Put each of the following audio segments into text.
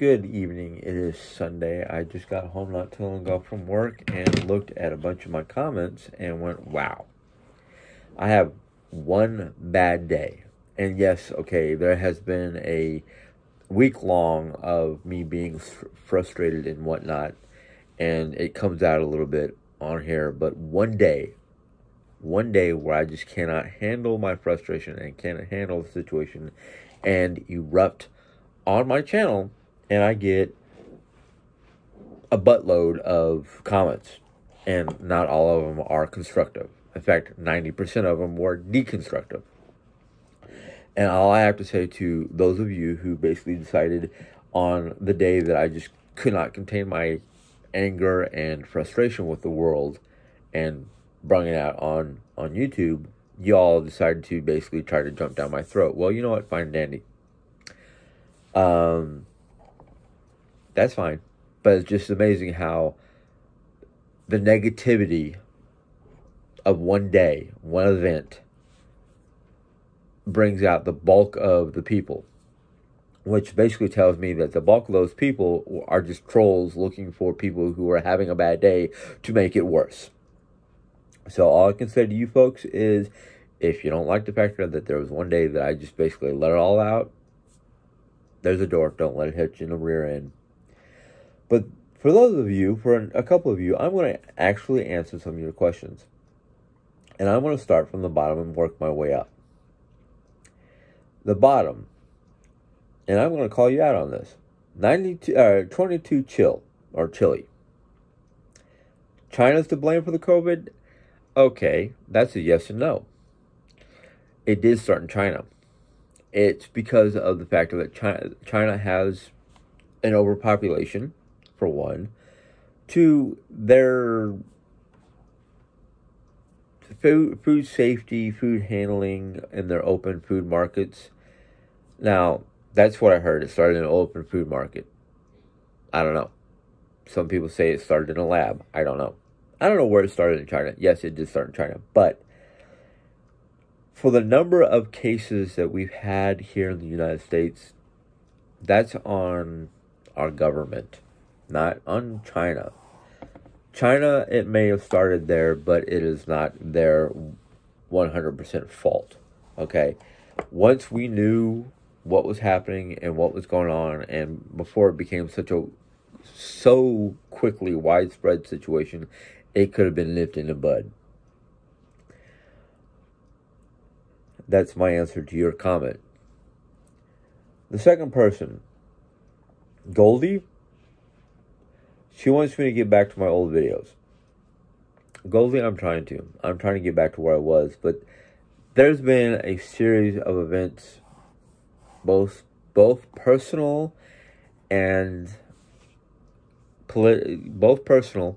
Good evening. It is Sunday. I just got home not too long ago from work and looked at a bunch of my comments and went, wow. I have one bad day. And yes, okay, there has been a week long of me being fr- frustrated and whatnot. And it comes out a little bit on here. But one day, one day where I just cannot handle my frustration and cannot handle the situation and erupt on my channel and I get a buttload of comments, and not all of them are constructive. In fact, 90% of them were deconstructive. And all I have to say to those of you who basically decided on the day that I just could not contain my anger and frustration with the world and brung it out on, on YouTube, y'all decided to basically try to jump down my throat. Well, you know what? Fine dandy. Um, that's fine. But it's just amazing how the negativity of one day, one event, brings out the bulk of the people. Which basically tells me that the bulk of those people are just trolls looking for people who are having a bad day to make it worse. So all I can say to you folks is if you don't like the fact that there was one day that I just basically let it all out, there's a door. Don't let it hit you in the rear end. But for those of you, for a couple of you, I'm going to actually answer some of your questions. And I'm going to start from the bottom and work my way up. The bottom, and I'm going to call you out on this 92, uh, 22 chill or chili. China's to blame for the COVID? Okay, that's a yes and no. It did start in China. It's because of the fact that China, China has an overpopulation for one. Two, their food food safety, food handling, and their open food markets. Now, that's what I heard. It started in an open food market. I don't know. Some people say it started in a lab. I don't know. I don't know where it started in China. Yes, it did start in China, but for the number of cases that we've had here in the United States, that's on our government not on China. China, it may have started there, but it is not their 100% fault. Okay? Once we knew what was happening and what was going on, and before it became such a so quickly widespread situation, it could have been nipped in the bud. That's my answer to your comment. The second person, Goldie, she wants me to get back to my old videos. Goldie, I'm trying to. I'm trying to get back to where I was, but there's been a series of events, both both personal and polit- both personal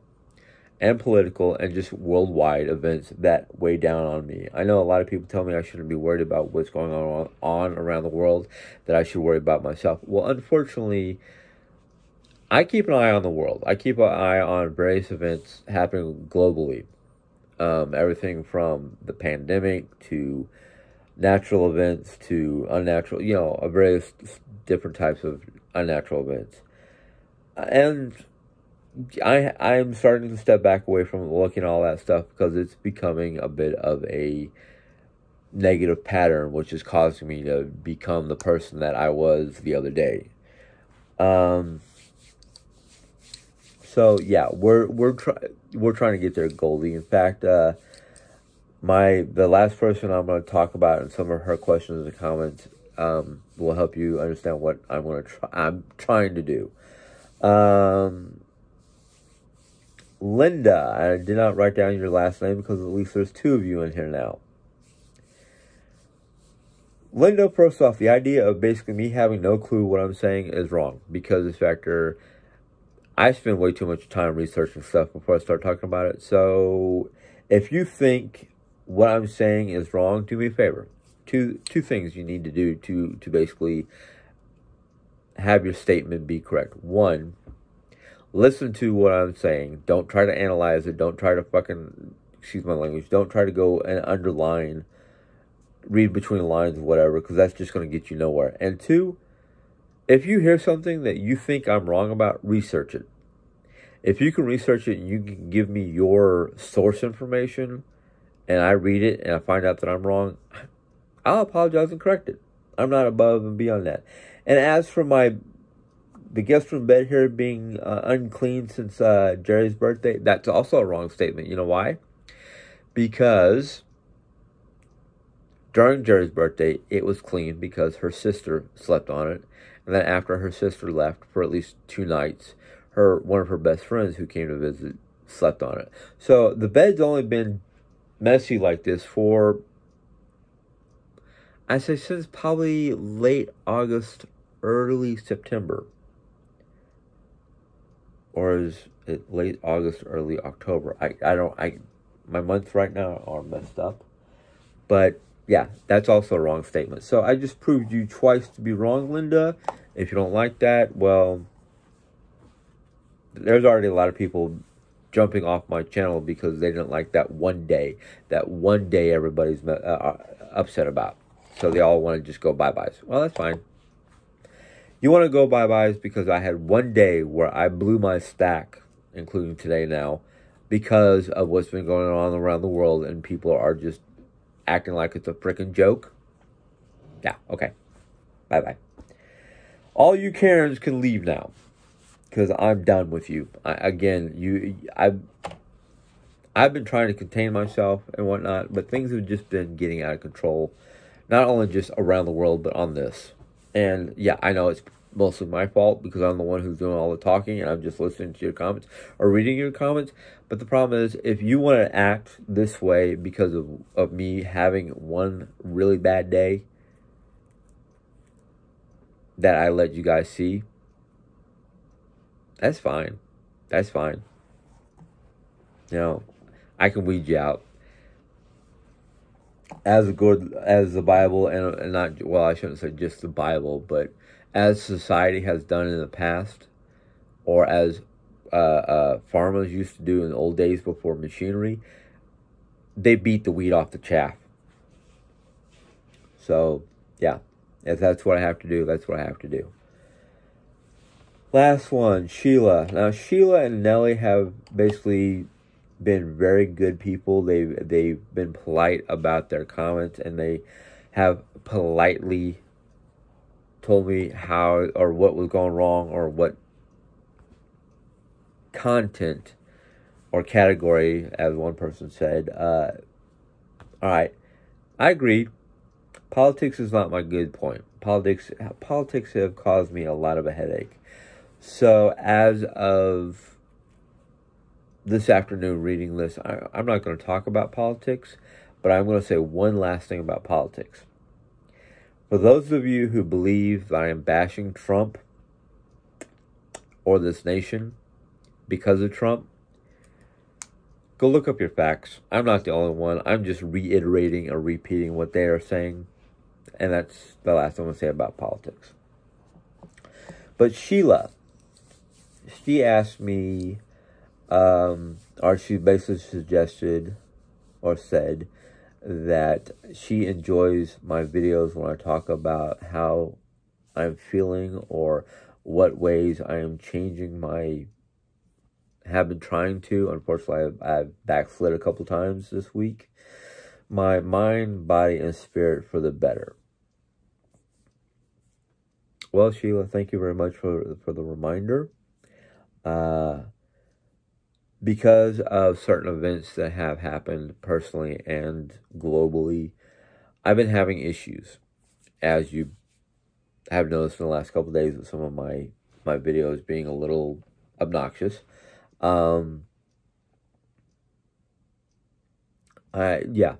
and political and just worldwide events that weigh down on me. I know a lot of people tell me I shouldn't be worried about what's going on on around the world, that I should worry about myself. Well, unfortunately, I keep an eye on the world. I keep an eye on various events happening globally. Um, everything from the pandemic to natural events to unnatural, you know, various different types of unnatural events. And I I'm starting to step back away from looking at all that stuff because it's becoming a bit of a negative pattern, which is causing me to become the person that I was the other day. Um, so yeah, we're we're trying we're trying to get there, Goldie. In fact, uh, my the last person I'm going to talk about and some of her questions and comments um, will help you understand what I'm going to try. I'm trying to do. Um, Linda, I did not write down your last name because at least there's two of you in here now. Linda, first off, the idea of basically me having no clue what I'm saying is wrong because the factor I spend way too much time researching stuff before I start talking about it. So if you think what I'm saying is wrong, do me a favor. Two two things you need to do to to basically have your statement be correct. One, listen to what I'm saying. Don't try to analyze it. Don't try to fucking excuse my language. Don't try to go and underline, read between the lines, whatever, because that's just going to get you nowhere. And two, if you hear something that you think I'm wrong about, research it. If you can research it and you can give me your source information and I read it and I find out that I'm wrong, I'll apologize and correct it. I'm not above and beyond that. And as for my the guest from bed here being uh, unclean since uh, Jerry's birthday, that's also a wrong statement. You know why? Because during Jerry's birthday, it was clean because her sister slept on it. And then after her sister left for at least two nights, her one of her best friends who came to visit slept on it. So the bed's only been messy like this for I say since probably late August, early September. Or is it late August, early October? I, I don't I my months right now are messed up. But yeah, that's also a wrong statement. So I just proved you twice to be wrong, Linda. If you don't like that, well, there's already a lot of people jumping off my channel because they didn't like that one day. That one day everybody's uh, uh, upset about. So they all want to just go bye-byes. Well, that's fine. You want to go bye-byes because I had one day where I blew my stack, including today now, because of what's been going on around the world and people are just acting like it's a freaking joke. Yeah, okay. Bye-bye. All you Karens can leave now because I'm done with you. I, again, you, I, I've been trying to contain myself and whatnot, but things have just been getting out of control. Not only just around the world, but on this. And yeah, I know it's mostly my fault because I'm the one who's doing all the talking and I'm just listening to your comments or reading your comments. But the problem is, if you want to act this way because of, of me having one really bad day that I let you guys see, that's fine. That's fine. You know, I can weed you out. As good as the Bible, and, and not, well, I shouldn't say just the Bible, but as society has done in the past, or as uh, uh, farmers used to do in the old days before machinery, they beat the weed off the chaff. So, yeah, if that's what I have to do, that's what I have to do. Last one, Sheila. Now Sheila and Nelly have basically been very good people. They've they've been polite about their comments and they have politely told me how or what was going wrong or what content or category, as one person said. Uh, all right, I agree. Politics is not my good point. Politics politics have caused me a lot of a headache. So as of this afternoon reading this, I, I'm not going to talk about politics, but I'm going to say one last thing about politics. For those of you who believe that I am bashing Trump or this nation because of Trump, go look up your facts. I'm not the only one. I'm just reiterating or repeating what they are saying. And that's the last I'm going to say about politics. But Sheila, she asked me, um, or she basically suggested or said that she enjoys my videos when I talk about how I'm feeling or what ways I am changing my have been trying to. Unfortunately, I've, I've backslid a couple times this week. My mind, body, and spirit for the better. Well, Sheila, thank you very much for for the reminder uh, because of certain events that have happened personally and globally, I've been having issues, as you have noticed in the last couple days with some of my my videos being a little obnoxious. Um, I yeah.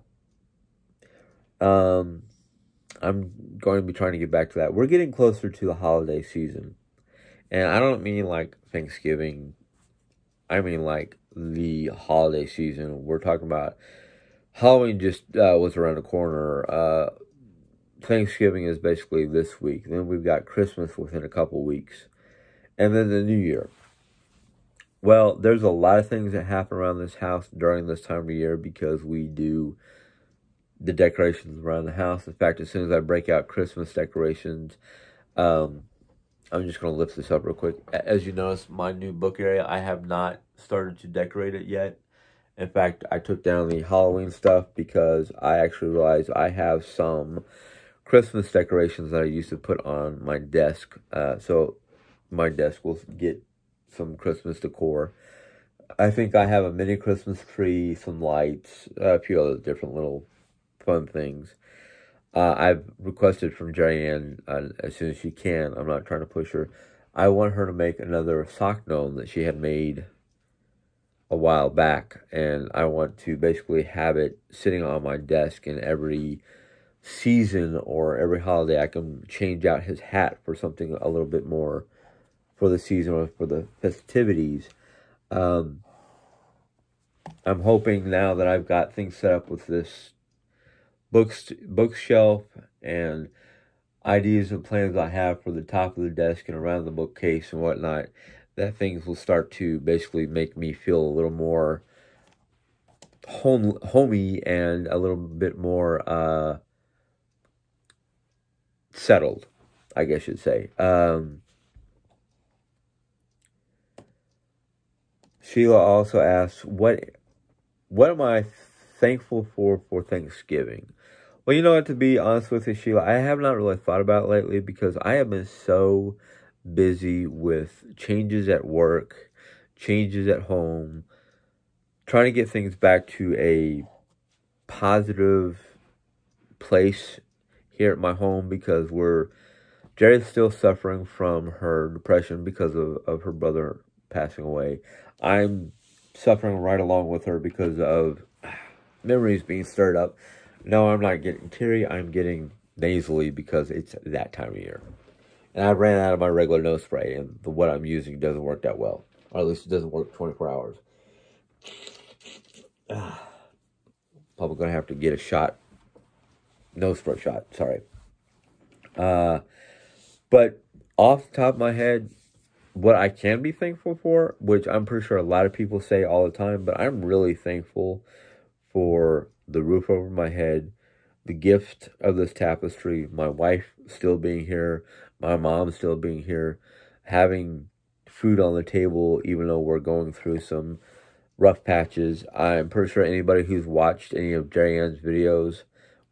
Um, I'm going to be trying to get back to that. We're getting closer to the holiday season. And I don't mean like Thanksgiving. I mean like the holiday season. We're talking about Halloween just uh, was around the corner. Uh, Thanksgiving is basically this week. Then we've got Christmas within a couple weeks. And then the New Year. Well, there's a lot of things that happen around this house during this time of year because we do the decorations around the house. In fact, as soon as I break out Christmas decorations, um, I'm just going to lift this up real quick. As you notice, my new book area, I have not started to decorate it yet. In fact, I took down the Halloween stuff because I actually realized I have some Christmas decorations that I used to put on my desk. Uh, so my desk will get some Christmas decor. I think I have a mini Christmas tree, some lights, a few other different little fun things. Uh, I've requested from Jerry Ann uh, as soon as she can. I'm not trying to push her. I want her to make another sock gnome that she had made a while back, and I want to basically have it sitting on my desk in every season or every holiday. I can change out his hat for something a little bit more for the season or for the festivities. Um, I'm hoping now that I've got things set up with this books bookshelf and ideas and plans I have for the top of the desk and around the bookcase and whatnot, that things will start to basically make me feel a little more home homey and a little bit more uh, settled, I guess you'd say. Um, Sheila also asks, "What, what am I thankful for for Thanksgiving?" Well, you know what, to be honest with you, Sheila, I have not really thought about it lately because I have been so busy with changes at work, changes at home, trying to get things back to a positive place here at my home because we're Jerry's still suffering from her depression because of, of her brother passing away. I'm suffering right along with her because of memories being stirred up no, I'm not getting teary. I'm getting nasally because it's that time of year. And I ran out of my regular nose spray, and the what I'm using doesn't work that well. Or at least it doesn't work 24 hours. Probably going to have to get a shot. Nose spray shot, sorry. Uh, but off the top of my head, what I can be thankful for, which I'm pretty sure a lot of people say all the time, but I'm really thankful for the roof over my head, the gift of this tapestry, my wife still being here, my mom still being here, having food on the table, even though we're going through some rough patches. I'm pretty sure anybody who's watched any of Jerry Ann's videos,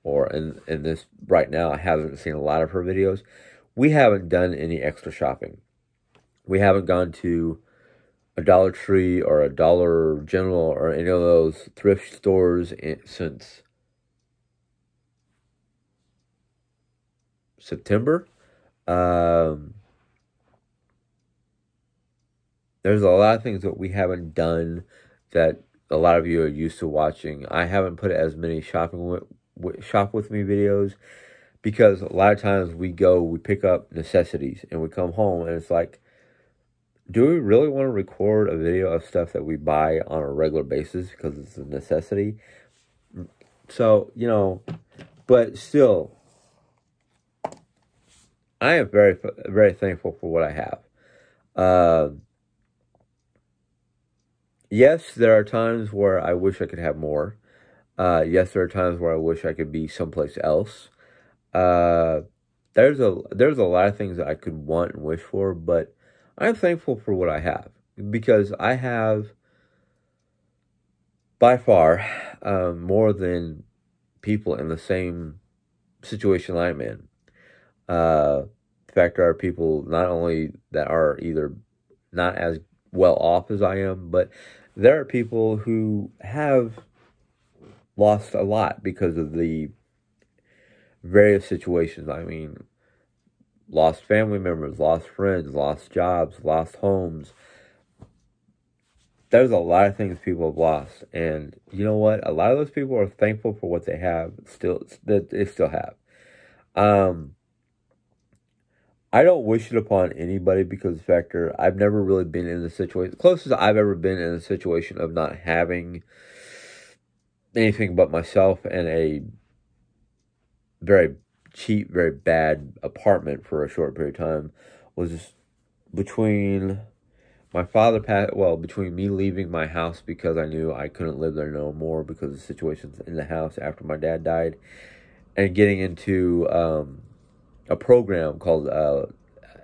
or in, in this right now, I haven't seen a lot of her videos. We haven't done any extra shopping. We haven't gone to a Dollar Tree or a Dollar General or any of those thrift stores in, since September. Um, there's a lot of things that we haven't done that a lot of you are used to watching. I haven't put as many shopping with, shop with me videos because a lot of times we go, we pick up necessities and we come home and it's like do we really want to record a video of stuff that we buy on a regular basis because it's a necessity? So, you know, but still, I am very, very thankful for what I have. Uh, yes, there are times where I wish I could have more. Uh, yes, there are times where I wish I could be someplace else. Uh, there's a there's a lot of things that I could want and wish for, but I'm thankful for what I have because I have by far um, more than people in the same situation I'm in. Uh, there are people not only that are either not as well off as I am, but there are people who have lost a lot because of the various situations. I mean, lost family members, lost friends, lost jobs, lost homes. There's a lot of things people have lost, and you know what? A lot of those people are thankful for what they have, still that they still have. Um, I don't wish it upon anybody because factor I've never really been in the situation. Closest I've ever been in a situation of not having anything but myself and a very cheap, very bad apartment for a short period of time was between my father passed, well, between me leaving my house because I knew I couldn't live there no more because of the situations in the house after my dad died, and getting into um, a program called uh,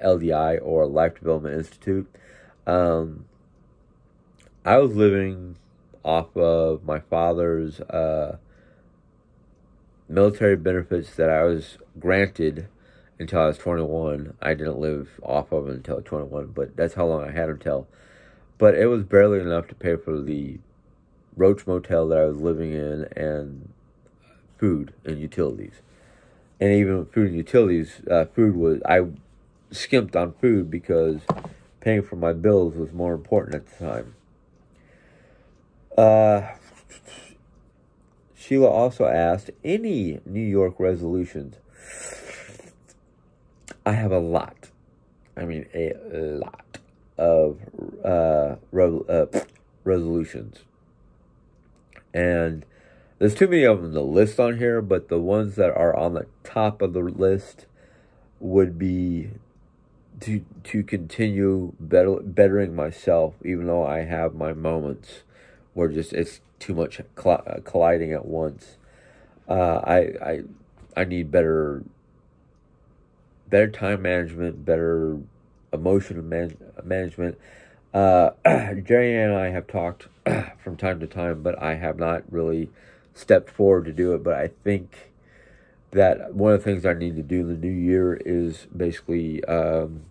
LDI or Life Development Institute. Um, I was living off of my father's uh, military benefits that I was granted until I was 21. I didn't live off of until 21, but that's how long I had until. But it was barely enough to pay for the Roach Motel that I was living in and food and utilities. And even food and utilities, uh, food was, I skimped on food because paying for my bills was more important at the time. Uh, Sheila also asked, any New Year resolutions? I have a lot. I mean, a lot of uh, re- uh, resolutions. And there's too many of them to list on here, but the ones that are on the top of the list would be to to continue better, bettering myself, even though I have my moments where just it's too much uh, colliding at once. Uh, I I I need better better time management, better emotional man- management. Uh, Jerry and I have talked from time to time, but I have not really stepped forward to do it. But I think that one of the things I need to do in the new year is basically um,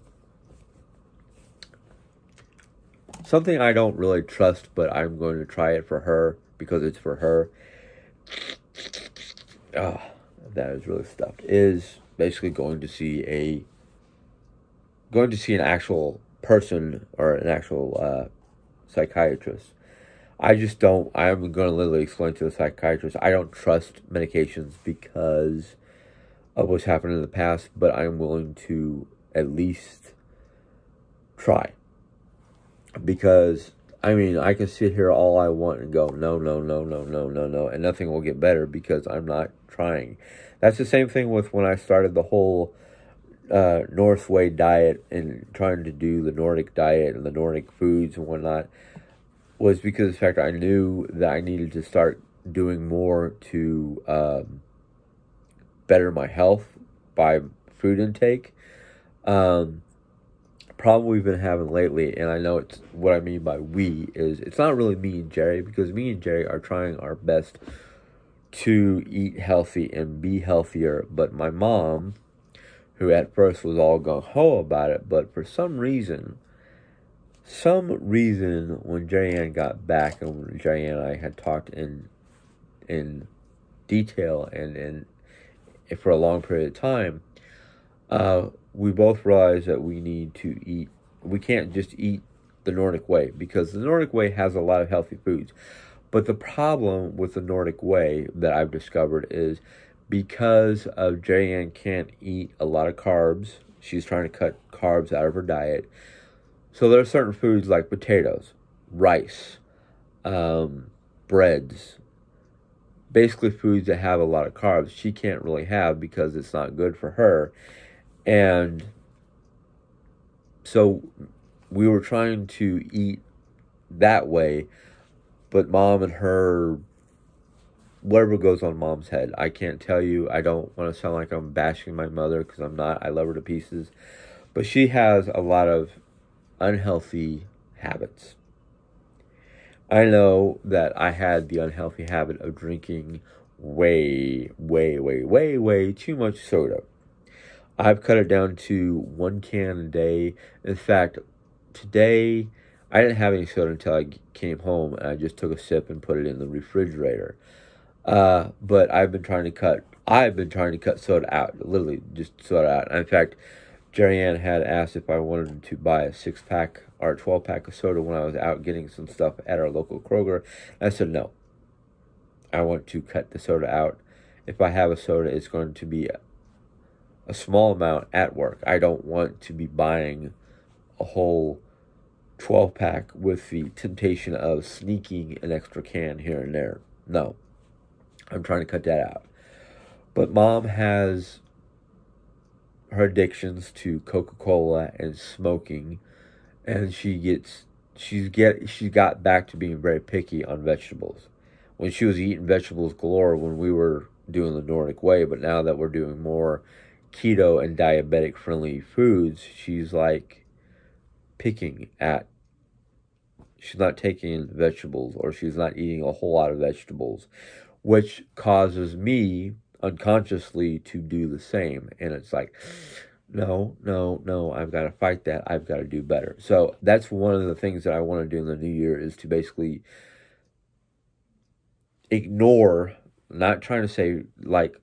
something I don't really trust, but I'm going to try it for her because it's for her. Oh, that is really stuffed. Is basically going to see a going to see an actual person or an actual uh, psychiatrist. I just don't. I'm going to literally explain to the psychiatrist. I don't trust medications because of what's happened in the past, but I'm willing to at least try. Because I mean, I can sit here all I want and go, no, no, no, no, no, no, no, and nothing will get better because I'm not trying. That's the same thing with when I started the whole uh, Northway diet and trying to do the Nordic diet and the Nordic foods and whatnot was because of the fact I knew that I needed to start doing more to um, better my health by food intake. Um, problem we've been having lately, and I know it's what I mean by we, is it's not really me and Jerry because me and Jerry are trying our best to eat healthy and be healthier. But my mom, who at first was all gung ho about it, but for some reason, some reason when Jerry got back and when Jerry and I had talked in in detail and in for a long period of time, uh, we both realized that we need to eat. We can't just eat the Nordic way because the Nordic way has a lot of healthy foods. But the problem with the Nordic way that I've discovered is because of Jerry Ann can't eat a lot of carbs, she's trying to cut carbs out of her diet. So there are certain foods like potatoes, rice, um, breads, basically foods that have a lot of carbs she can't really have because it's not good for her. And so we were trying to eat that way but mom and her, whatever goes on mom's head, I can't tell you. I don't want to sound like I'm bashing my mother because I'm not. I love her to pieces. But she has a lot of unhealthy habits. I know that I had the unhealthy habit of drinking way, way, way, way, way too much soda. I've cut it down to one can a day. In fact, today I didn't have any soda until I came home, and I just took a sip and put it in the refrigerator. Uh, but I've been trying to cut. I've been trying to cut soda out, literally just soda out. in fact, Jerry Ann had asked if I wanted to buy a six pack or a twelve pack of soda when I was out getting some stuff at our local Kroger. I said no. I want to cut the soda out. If I have a soda, it's going to be a, a small amount at work. I don't want to be buying a whole 12 pack with the temptation of sneaking an extra can here and there. No, I'm trying to cut that out. But mom has her addictions to Coca-Cola and smoking and she gets she's get she got back to being very picky on vegetables. When she was eating vegetables galore when we were doing the Nordic way, but now that we're doing more keto and diabetic friendly foods, she's like picking at she's not taking vegetables or she's not eating a whole lot of vegetables, which causes me unconsciously to do the same. And it's like, no, no, no, I've got to fight that. I've got to do better. So that's one of the things that I want to do in the new year is to basically ignore, not trying to say like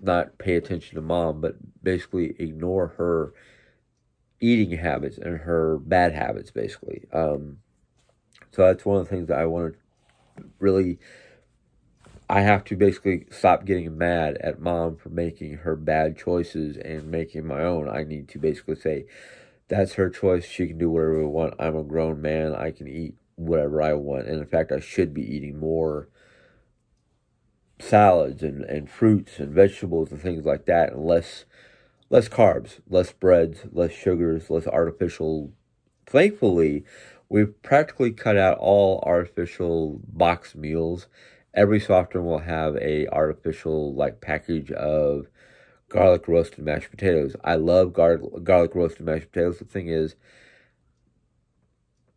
not pay attention to mom, but basically ignore her eating habits and her bad habits, basically. Um, so that's one of the things that I want to really. I have to basically stop getting mad at mom for making her bad choices and making my own. I need to basically say, that's her choice. She can do whatever I want. I'm a grown man. I can eat whatever I want. And in fact, I should be eating more salads and, and fruits and vegetables and things like that and less less carbs, less breads, less sugars, less artificial. Thankfully, we've practically cut out all artificial box meals. Every so often will have a artificial like package of garlic roasted mashed potatoes. I love gar- garlic roasted mashed potatoes. The thing is,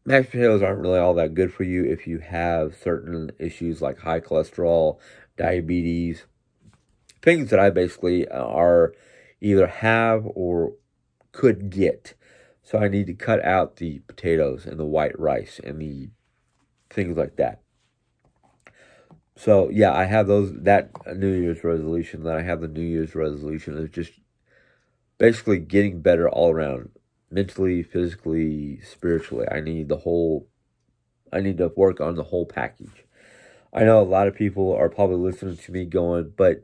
mashed potatoes aren't really all that good for you if you have certain issues like high cholesterol, diabetes, things that I basically uh, are either have or could get. So I need to cut out the potatoes and the white rice and the things like that. So yeah, I have those that New Year's resolution. That I have the New Year's resolution of just basically getting better all around, mentally, physically, spiritually. I need the whole. I need to work on the whole package. I know a lot of people are probably listening to me going, but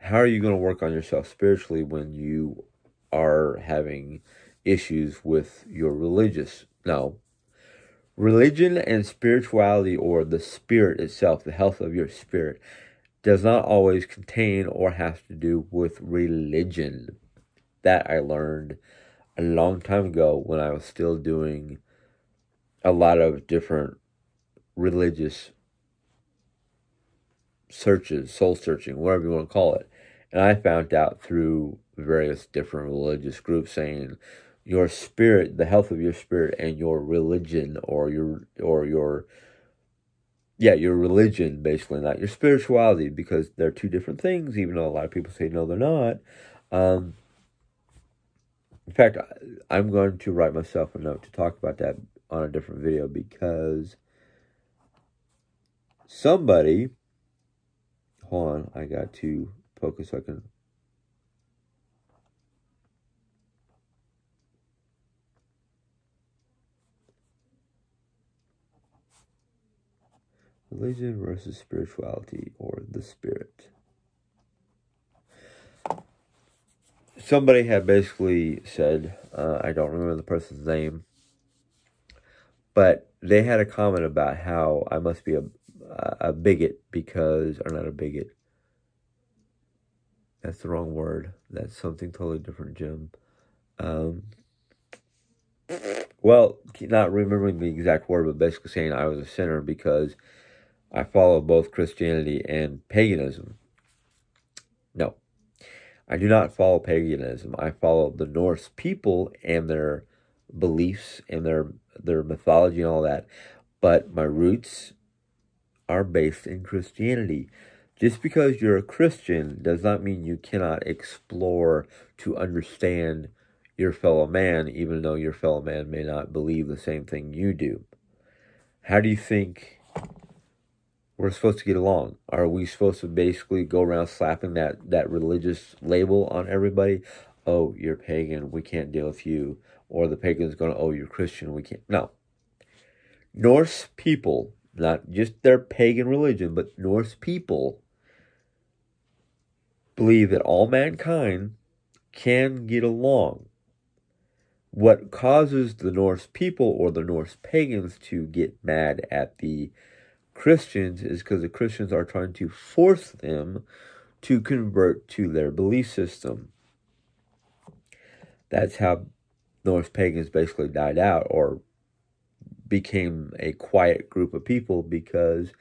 how are you going to work on yourself spiritually when you are having issues with your religious? No. Religion and spirituality, or the spirit itself, the health of your spirit, does not always contain or have to do with religion. That I learned a long time ago when I was still doing a lot of different religious searches, soul searching, whatever you want to call it. And I found out through various different religious groups saying your spirit, the health of your spirit and your religion or your or your yeah, your religion basically, not your spirituality, because they're two different things, even though a lot of people say no, they're not. Um, in fact, I'm going to write myself a note to talk about that on a different video because somebody, hold on, I got to focus so I can. Religion versus spirituality or the spirit. Somebody had basically said, uh, I don't remember the person's name, but they had a comment about how I must be a a bigot because, or not a bigot. That's the wrong word. That's something totally different, Jim. Um, well, not remembering the exact word, but basically saying I was a sinner because I follow both Christianity and paganism. No, I do not follow paganism. I follow the Norse people and their beliefs and their their mythology and all that. But my roots are based in Christianity. Just because you're a Christian does not mean you cannot explore to understand your fellow man, even though your fellow man may not believe the same thing you do. How do you think we're supposed to get along? Are we supposed to basically go around slapping that, that religious label on everybody? Oh, you're pagan, we can't deal with you. Or the pagan's going, to, oh, you're Christian, we can't. No. Norse people not just their pagan religion, but Norse people believe that all mankind can get along. What causes the Norse people or the Norse pagans to get mad at the Christians is because the Christians are trying to force them to convert to their belief system. That's how Norse pagans basically died out or became a quiet group of people because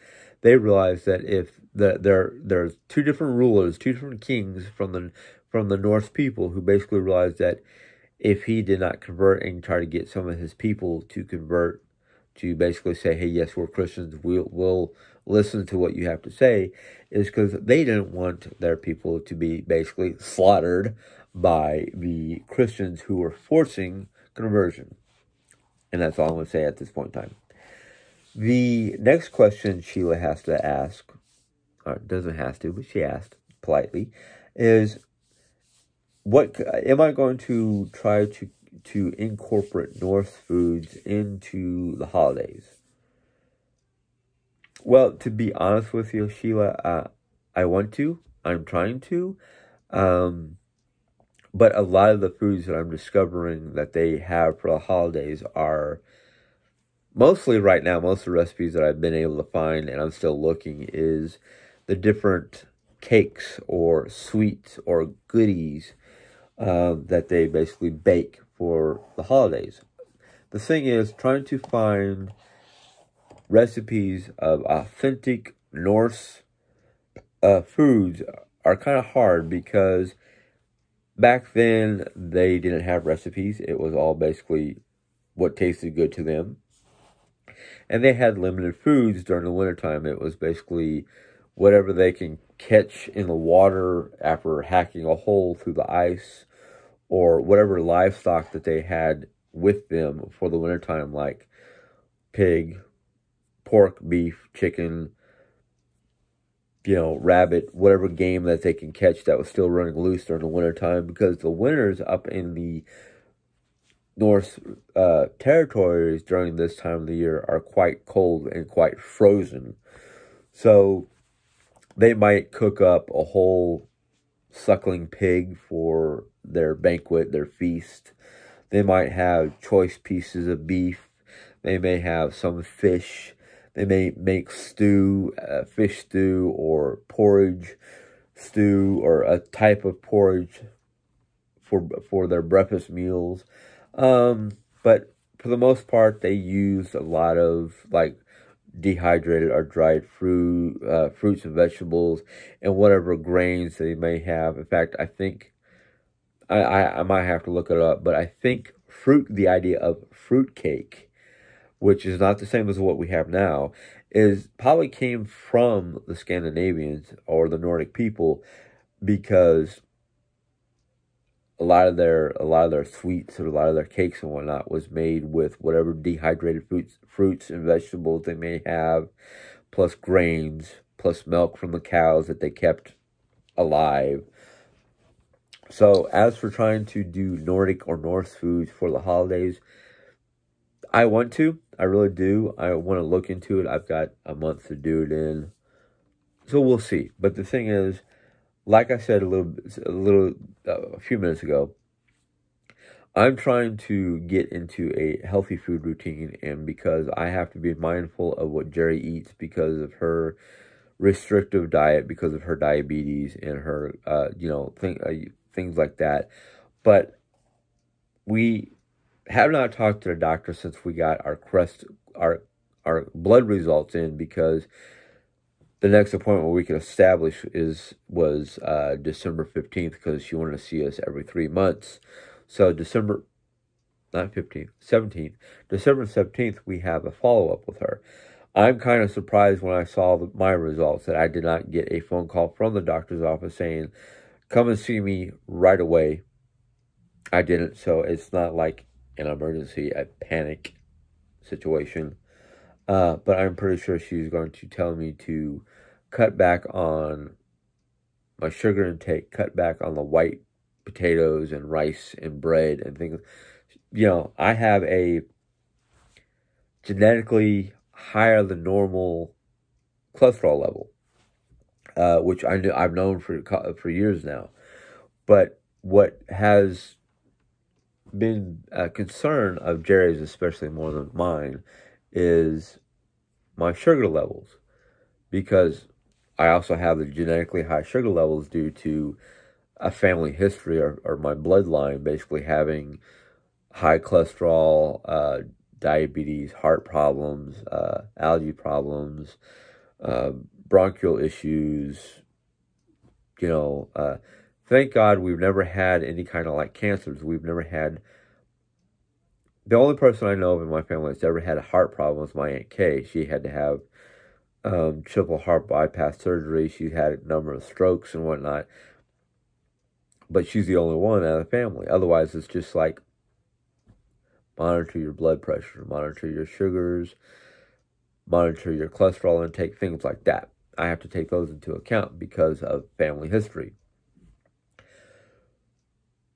they realized that if the, there there's two different rulers, two different kings from the from the Norse people who basically realized that if he did not convert and try to get some of his people to convert to basically say, hey, yes, we're Christians, we'll, we'll listen to what you have to say, is because they didn't want their people to be basically slaughtered by the Christians who were forcing conversion. And that's all I'm going to say at this point in time. The next question Sheila has to ask, or doesn't have to, but she asked politely, is what am I going to try to to incorporate Norse foods into the holidays? Well, to be honest with you, Sheila, uh, I want to. I'm trying to. Um, but a lot of the foods that I'm discovering that they have for the holidays are mostly right now, most of the recipes that I've been able to find and I'm still looking is the different cakes or sweets or goodies uh, that they basically bake for the holidays. The thing is, trying to find recipes of authentic Norse uh, foods are kind of hard because back then they didn't have recipes. It was all basically what tasted good to them. And they had limited foods during the wintertime. It was basically whatever they can catch in the water after hacking a hole through the ice or whatever livestock that they had with them for the wintertime, like pig, pork, beef, chicken, you know, rabbit, whatever game that they can catch that was still running loose during the wintertime because the winters up in the North uh, territories during this time of the year are quite cold and quite frozen. So they might cook up a whole suckling pig for their banquet, their feast. They might have choice pieces of beef. They may have some fish. They may make stew, uh, fish stew, or porridge stew, or a type of porridge for for their breakfast meals. Um, but for the most part, they use a lot of like dehydrated or dried fruit, uh, fruits and vegetables, and whatever grains they may have. In fact, I think I, I, I might have to look it up, but I think fruit, the idea of fruit cake, which is not the same as what we have now, is probably came from the Scandinavians or the Nordic people because a lot of their a lot of their sweets or a lot of their cakes and whatnot was made with whatever dehydrated fruits fruits and vegetables they may have, plus grains, plus milk from the cows that they kept alive. So as for trying to do Nordic or Norse foods for the holidays, I want to. I really do. I want to look into it. I've got a month to do it in. So we'll see. But the thing is, like I said a little, a little, uh, a few minutes ago, I'm trying to get into a healthy food routine, and because I have to be mindful of what Jerry eats because of her restrictive diet, because of her diabetes and her, uh, you know, thing, uh, things like that. But we have not talked to the doctor since we got our crest, our our blood results in because the next appointment we could establish is was uh, December 15th because she wanted to see us every three months. So December, not 15th, 17th, December 17th, we have a follow-up with her. I'm kind of surprised when I saw my results that I did not get a phone call from the doctor's office saying, come and see me right away. I didn't, so it's not like an emergency, a panic situation. Uh, but I'm pretty sure she's going to tell me to cut back on my sugar intake, cut back on the white potatoes and rice and bread and things. You know, I have a genetically higher than normal cholesterol level, uh, which I know I've known for for years now. But what has been a concern of Jerry's, especially more than mine, is my sugar levels. Because I also have the genetically high sugar levels due to a family history or, or my bloodline basically having high cholesterol, uh, diabetes, heart problems, uh, allergy problems, uh, bronchial issues, you know, uh, thank God we've never had any kind of like cancers. We've never had. The only person I know of in my family that's ever had a heart problem was my Aunt Kay. She had to have um, triple heart bypass surgery. She had a number of strokes and whatnot. But she's the only one out of the family. Otherwise, it's just like monitor your blood pressure, monitor your sugars, monitor your cholesterol intake, things like that. I have to take those into account because of family history.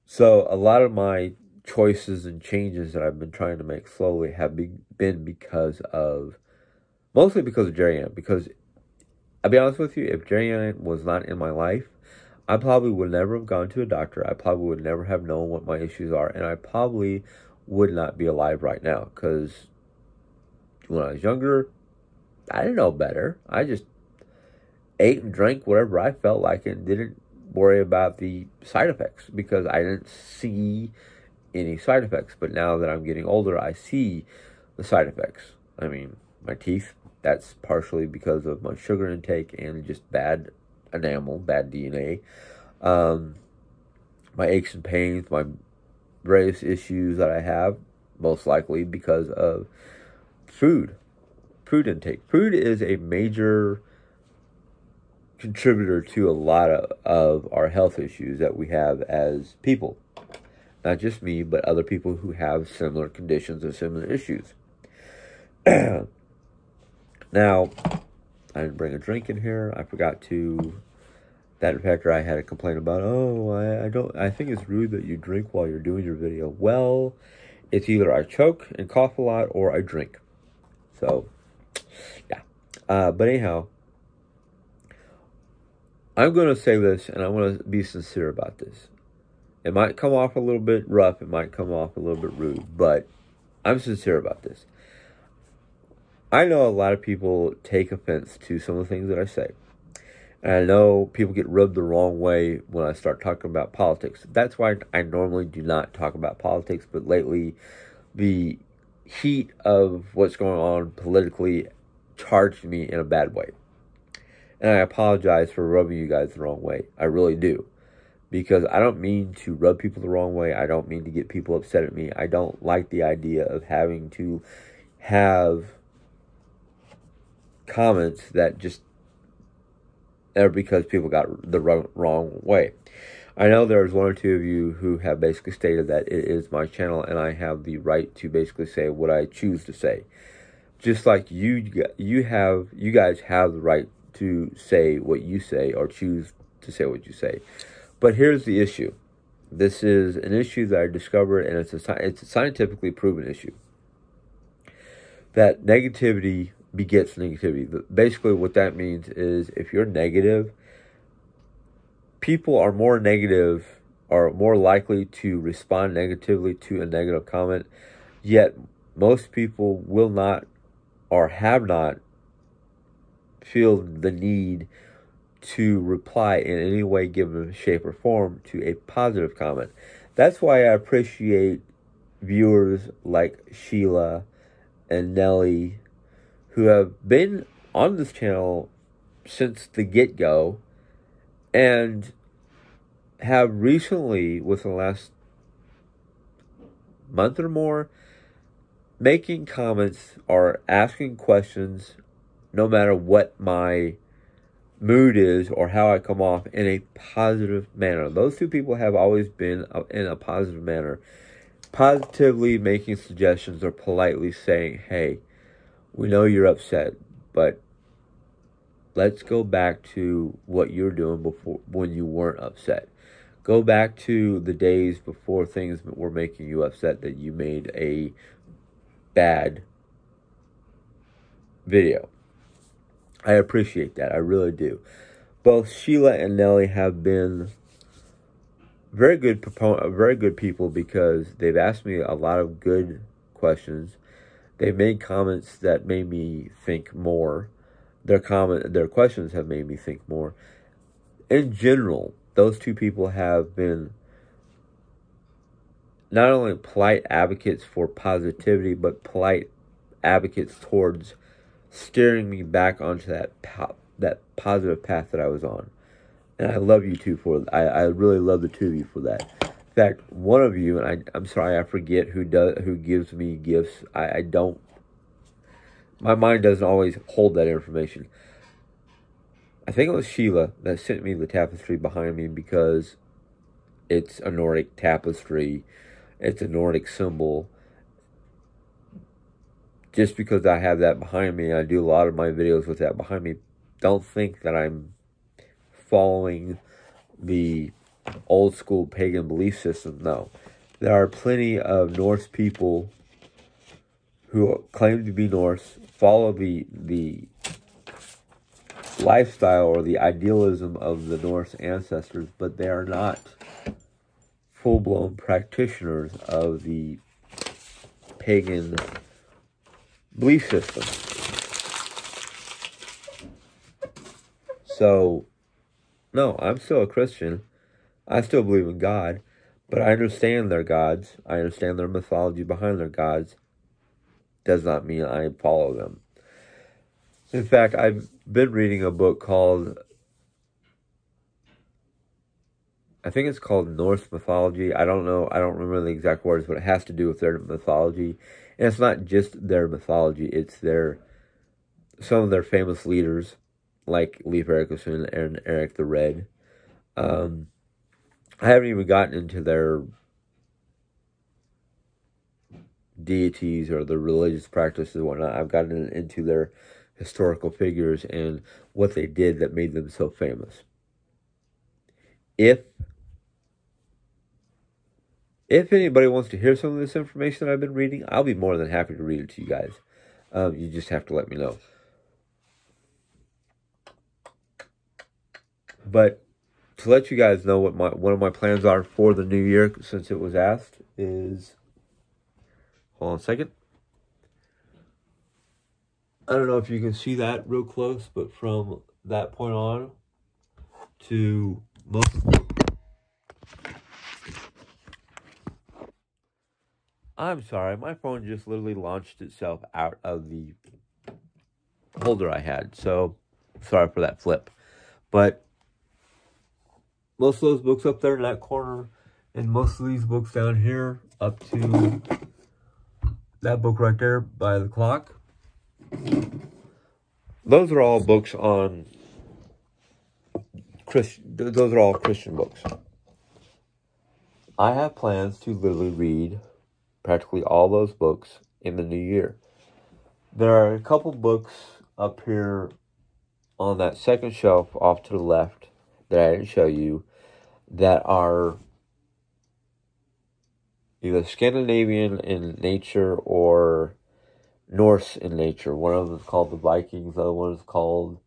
So, a lot of my choices and changes that I've been trying to make slowly have be, been because of mostly because of Jerry Ann. Because I'll be honest with you, if Jerry Ann was not in my life, I probably would never have gone to a doctor. I probably would never have known what my issues are, and I probably would not be alive right now. Because when I was younger, I didn't know better. I just ate and drank whatever I felt like and didn't worry about the side effects because I didn't see any side effects. But now that I'm getting older, I see the side effects. I mean, my teeth that's partially because of my sugar intake and just bad enamel, bad DNA. Um, my aches and pains, my various issues that I have, most likely because of food, food intake. Food is a major contributor to a lot of, of our health issues that we have as people. Not just me, but other people who have similar conditions or similar issues. Now, I didn't bring a drink in here. I forgot to. That factor I had a complaint about. Oh, I, I don't. I think it's rude that you drink while you're doing your video. Well, it's either I choke and cough a lot or I drink. So, yeah. Uh, but anyhow, I'm going to say this, and I want to be sincere about this. It might come off a little bit rough. It might come off a little bit rude, but I'm sincere about this. I know a lot of people take offense to some of the things that I say. And I know people get rubbed the wrong way when I start talking about politics. That's why I normally do not talk about politics, but lately the heat of what's going on politically charged me in a bad way. And I apologize for rubbing you guys the wrong way. I really do. Because I don't mean to rub people the wrong way. I don't mean to get people upset at me. I don't like the idea of having to have comments that just are because people got the wrong, wrong way. I know there's one or two of you who have basically stated that it is my channel and I have the right to basically say what I choose to say. Just like you you have you guys have the right to say what you say or choose to say what you say. But here's the issue. This is an issue that I discovered and it's a it's a scientifically proven issue. That negativity begets negativity. Basically, what that means is if you're negative, people are more negative, are more likely to respond negatively to a negative comment, yet most people will not or have not feel the need to reply in any way, given shape, or form to a positive comment. That's why I appreciate viewers like Sheila and Nelly who have been on this channel since the get go and have recently, within the last month or more, making comments or asking questions no matter what my mood is or how I come off in a positive manner. Those two people have always been in a positive manner, positively making suggestions or politely saying, hey, we know you're upset, but let's go back to what you were doing before when you weren't upset. Go back to the days before things were making you upset that you made a bad video. I appreciate that. I really do. Both Sheila and Nelly have been very good proponent, very good people because they've asked me a lot of good questions They've made comments that made me think more. Their comment, their questions have made me think more. In general, those two people have been not only polite advocates for positivity, but polite advocates towards steering me back onto that po- that positive path that I was on. And I love you two for I, I really love the two of you for that. In fact, one of you, and I, I'm sorry, I forget who does who gives me gifts. I, I don't. My mind doesn't always hold that information. I think it was Sheila that sent me the tapestry behind me because it's a Nordic tapestry. It's a Nordic symbol. Just because I have that behind me, I do a lot of my videos with that behind me. Don't think that I'm following the old school pagan belief system. No. There are plenty of Norse people who claim to be Norse, follow the the lifestyle or the idealism of the Norse ancestors, but they are not full blown practitioners of the pagan belief system. So, no, I'm still a Christian. I still believe in God, but I understand their gods. I understand their mythology behind their gods. Does not mean I follow them. In fact, I've been reading a book called, I think it's called Norse Mythology. I don't know, I don't remember the exact words, but it has to do with their mythology. And it's not just their mythology, it's their, some of their famous leaders, like Leif Erikson and Eric the Red. Um, I haven't even gotten into their deities or the religious practices and whatnot. I've gotten into their historical figures and what they did that made them so famous. If if anybody wants to hear some of this information that I've been reading, I'll be more than happy to read it to you guys. Um, you just have to let me know. But to let you guys know what my one of my plans are for the new year, since it was asked, is hold on a second. I don't know if you can see that real close, but from that point on to most. I'm sorry, my phone just literally launched itself out of the holder I had. So, sorry for that flip. But most of those books up there in that corner, and most of these books down here up to that book right there by the clock those are all books on Chris. Those are all Christian books. I have plans to literally read practically all those books in the new year. There are a couple books up here on that second shelf off to the left that I didn't show you that are either Scandinavian in nature or Norse in nature. One of them is called the Vikings. The other one is called.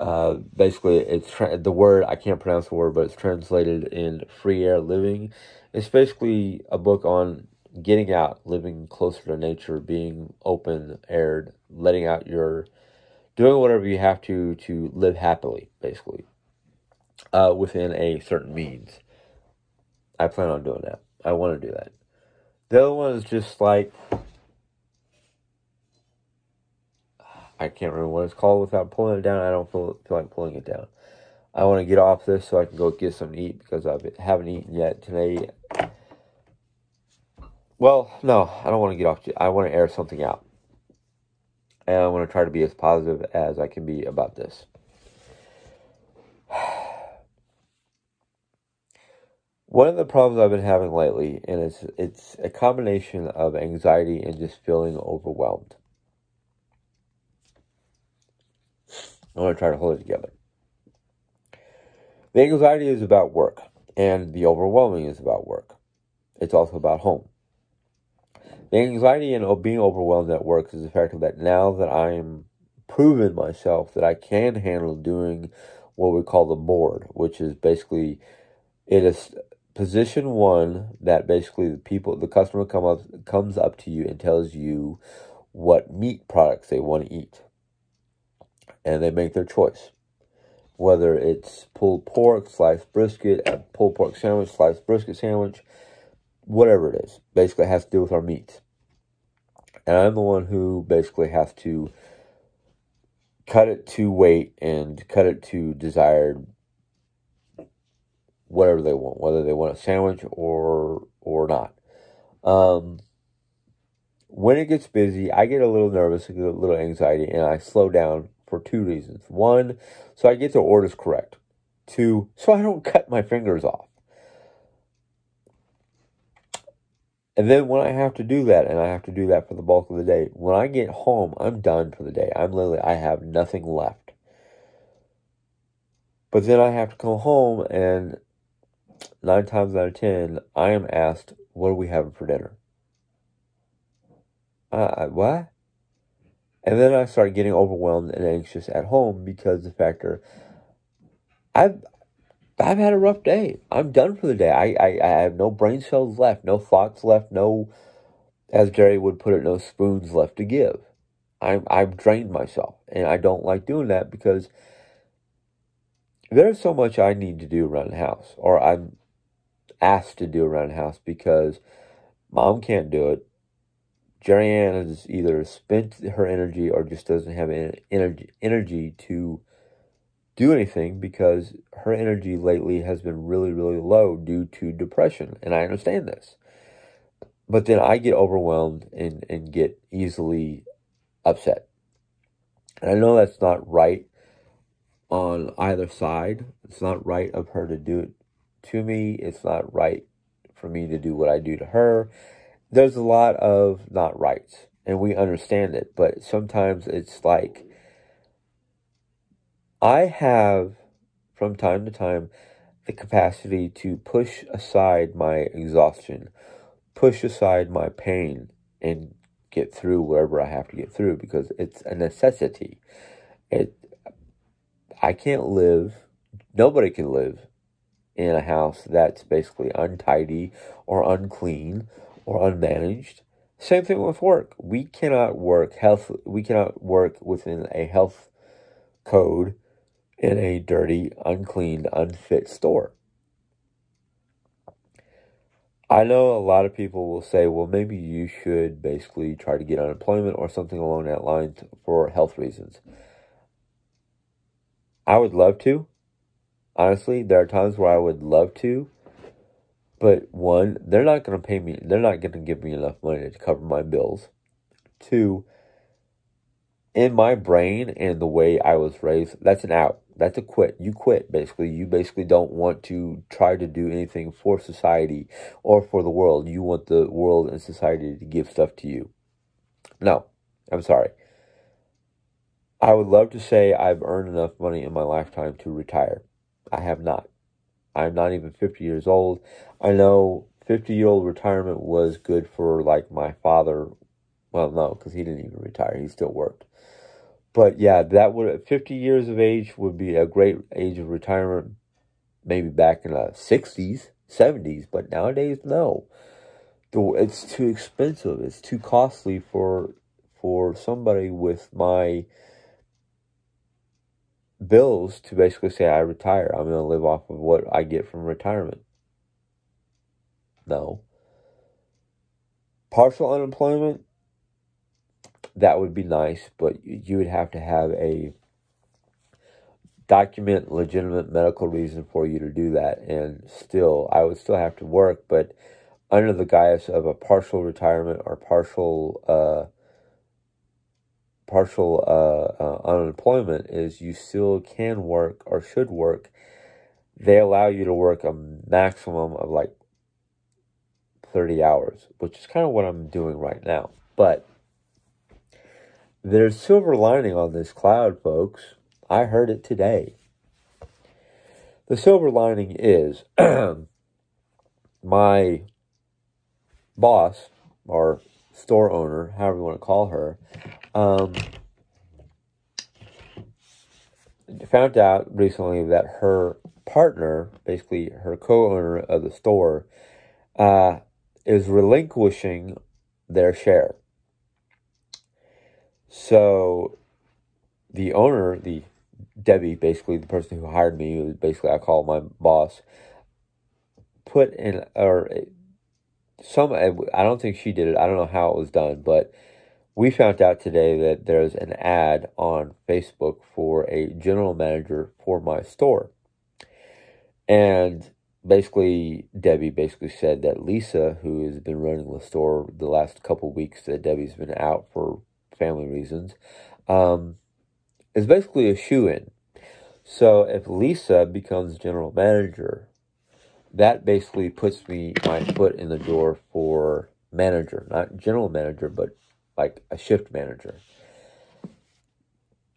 Uh, basically, it's the word I can't pronounce the word, but it's translated in free air living. It's basically a book on getting out, living closer to nature, being open aired, letting out your, doing whatever you have to to live happily, basically, uh, within a certain means. I plan on doing that. I want to do that. The other one is just like I can't remember what it's called without pulling it down. I don't feel, feel like pulling it down. I want to get off this so I can go get something to eat because I haven't eaten yet today. Well, no, I don't want to get off. I want to air something out. And I want to try to be as positive as I can be about this. One of the problems I've been having lately, and it's it's a combination of anxiety and just feeling overwhelmed. I want to try to hold it together. The anxiety is about work, and the overwhelming is about work. It's also about home. The anxiety and being overwhelmed at work is the fact that now that I'm proven myself that I can handle doing what we call the board, which is basically it is position one that basically the people the customer come up comes up to you and tells you what meat products they want to eat and they make their choice. Whether it's pulled pork, sliced brisket, a pulled pork sandwich, sliced brisket sandwich, whatever it is. Basically, it has to do with our meats. And I'm the one who basically has to cut it to weight and cut it to desired whatever they want, whether they want a sandwich or or not. Um, when it gets busy, I get a little nervous, a little anxiety, and I slow down for two reasons. One, so I get the orders correct. Two, so I don't cut my fingers off. And then when I have to do that, and I have to do that for the bulk of the day, when I get home, I'm done for the day. I'm literally, I have nothing left. But then I have to come home, and nine times out of ten, I am asked, What are we having for dinner? Uh, what? And then I start getting overwhelmed and anxious at home because the factor I've I've had a rough day. I'm done for the day. I, I, I have no brain cells left, no thoughts left, no, as Jerry would put it, no spoons left to give. I'm, I've drained myself, and I don't like doing that because there's so much I need to do around the house, or I'm asked to do around the house because mom can't do it. Jerry Ann has either spent her energy or just doesn't have energy energy to do anything because her energy lately has been really, really low due to depression. And I understand this. But then I get overwhelmed and, and get easily upset. And I know that's not right on either side. It's not right of her to do it to me. It's not right for me to do what I do to her. There's a lot of not rights, and we understand it. But sometimes it's like I have, from time to time, the capacity to push aside my exhaustion, push aside my pain, and get through wherever I have to get through because it's a necessity. It, I can't live, nobody can live in a house that's basically untidy or unclean or unmanaged. Same thing with work. We cannot work health. We cannot work within a health code in a dirty, unclean, unfit store. I know a lot of people will say, well, maybe you should basically try to get unemployment or something along that line for health reasons. I would love to. Honestly, there are times where I would love to. But one, they're not going to pay me, they're not going to give me enough money to cover my bills. Two, in my brain and the way I was raised, that's an out. That's a quit. You quit, basically. You basically don't want to try to do anything for society or for the world. You want the world and society to give stuff to you. No, I'm sorry. I would love to say I've earned enough money in my lifetime to retire. I have not. I'm not even 50 years old. I know 50 year old retirement was good for like my father. Well, no, because he didn't even retire. He still worked. But yeah, that would 50 years of age would be a great age of retirement. Maybe back in the 60s, 70s, but nowadays no. It's too expensive. It's too costly for for somebody with my bills to basically say I retire. I'm going to live off of what I get from retirement. No. Partial unemployment that would be nice, but you would have to have a document legitimate medical reason for you to do that and still I would still have to work but under the guise of a partial retirement or partial uh, partial uh, uh, unemployment is you still can work or should work they allow you to work a maximum of like 30 hours which is kind of what I'm doing right now but there's silver lining on this cloud, folks. I heard it today. The silver lining is my boss, or store owner, however you want to call her, um, found out recently that her partner, basically her co owner of the store, uh, is relinquishing their share. So the owner, the Debbie, basically the person who hired me, basically I call my boss, put in or some. I don't think she did it. I don't know how it was done, but we found out today that there's an ad on Facebook for a general manager for my store, and basically, Debbie basically said that Lisa, who has been running the store the last couple weeks that Debbie's been out for family reasons, um, is basically a shoe in. So if Lisa becomes general manager, that basically puts me my foot in the door for manager, not general manager, but like a shift manager.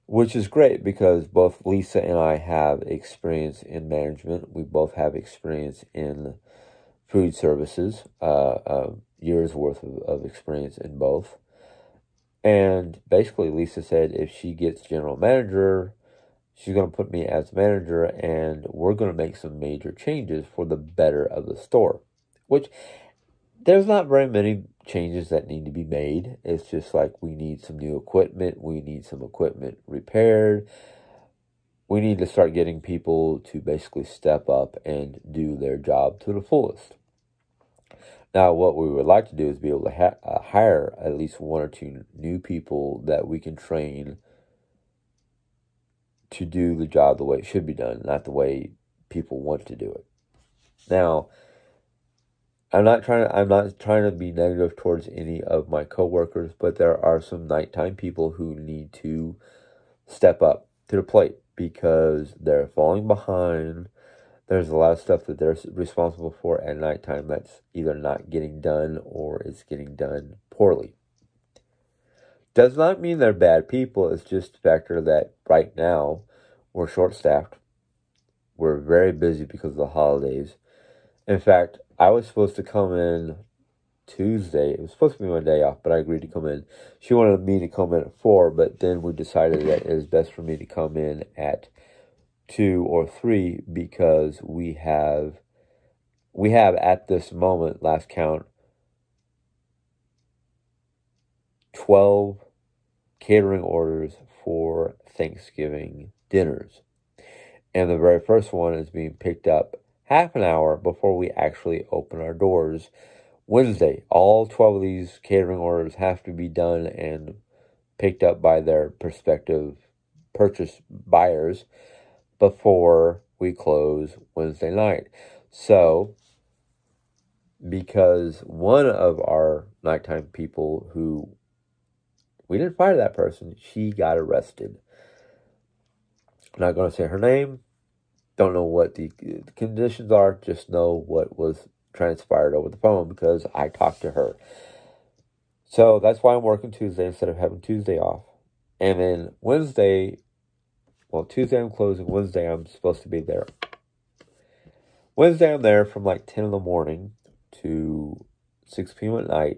Which is great because both Lisa and I have experience in management. We both have experience in food services, uh, uh, years worth of, of experience in both. And basically, Lisa said if she gets general manager, she's going to put me as manager, and we're going to make some major changes for the better of the store. Which there's not very many changes that need to be made. It's just like we need some new equipment, we need some equipment repaired. We need to start getting people to basically step up and do their job to the fullest. Now, what we would like to do is be able to ha- uh, hire at least one or two new people that we can train to do the job the way it should be done, not the way people want to do it. Now, I'm not trying to I'm not trying to be negative towards any of my coworkers, but there are some nighttime people who need to step up to the plate because they're falling behind there's a lot of stuff that they're responsible for at nighttime that's either not getting done or is getting done poorly. Does not mean they're bad people, it's just a factor that right now we're short staffed. We're very busy because of the holidays. In fact, I was supposed to come in Tuesday. It was supposed to be my day off, but I agreed to come in. She wanted me to come in at 4, but then we decided that it is best for me to come in at two or three because we have we have at this moment last count 12 catering orders for Thanksgiving dinners. And the very first one is being picked up half an hour before we actually open our doors Wednesday. All 12 of these catering orders have to be done and picked up by their prospective purchase buyers before we close Wednesday night. So, because one of our nighttime people who we didn't fire that person, she got arrested. I'm not going to say her name. Don't know what the conditions are. Just know what was transpired over the phone because I talked to her. So that's why I'm working Tuesday instead of having Tuesday off. And then Wednesday, well, Tuesday I'm closing. Wednesday I'm supposed to be there. Wednesday I'm there from like 10 in the morning to 6 p.m. at night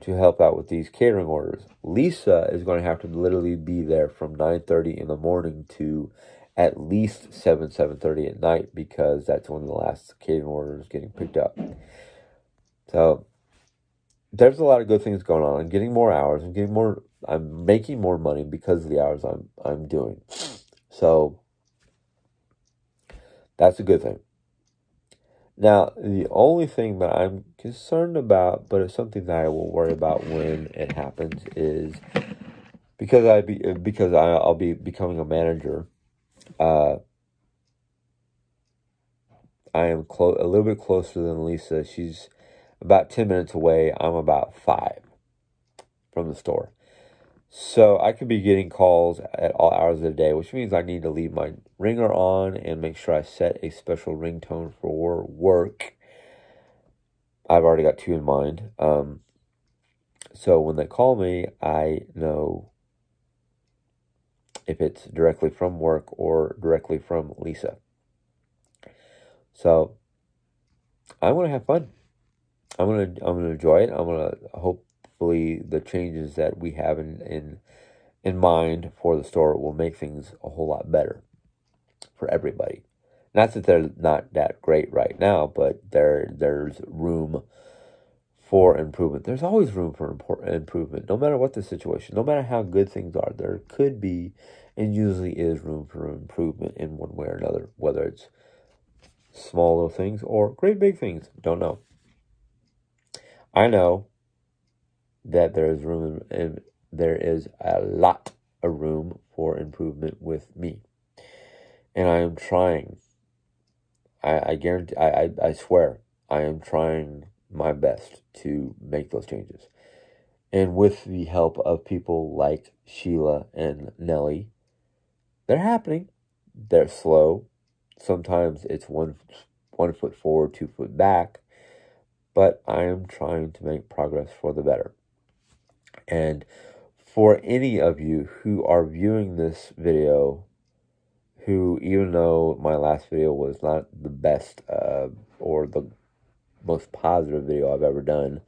to help out with these catering orders. Lisa is going to have to literally be there from 9:30 in the morning to at least 7 7:30 at night because that's when the last catering order is getting picked up. So there's a lot of good things going on. I'm getting more hours. I'm getting more. I'm making more money because of the hours I'm I'm doing. So that's a good thing. Now, the only thing that I'm concerned about, but it's something that I will worry about when it happens, is because I be because I, I'll be becoming a manager. Uh, I am close, a little bit closer than Lisa. She's about 10 minutes away. I'm about five from the store. So I could be getting calls at all hours of the day, which means I need to leave my ringer on and make sure I set a special ringtone for work. I've already got two in mind. Um, so when they call me, I know if it's directly from work or directly from Lisa. So I'm gonna have fun. I'm gonna I'm gonna enjoy it. I'm gonna hopefully the changes that we have in in in mind for the store will make things a whole lot better for everybody. Not that they're not that great right now, but there there's room for improvement. There's always room for improvement, no matter what the situation, no matter how good things are. There could be, and usually is, room for improvement in one way or another, whether it's small little things or great big things. Don't know. I know that there is room and there is a lot of room for improvement with me. And I am trying. I, I guarantee, I, I, I swear, I am trying my best to make those changes. And with the help of people like Sheila and Nellie, they're happening. They're slow. Sometimes it's one one foot forward, two foot back. But I am trying to make progress for the better. And for any of you who are viewing this video, who even though my last video was not the best uh, or the most positive video I've ever done,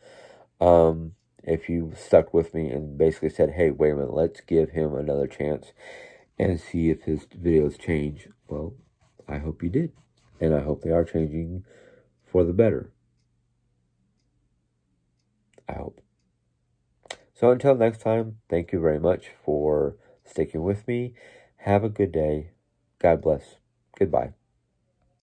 um, if you stuck with me and basically said, hey, wait a minute, let's give him another chance and see if his videos change, well, I hope you did. And I hope they are changing for the better. I hope. So until next time, thank you very much for sticking with me. Have a good day. God bless. Goodbye.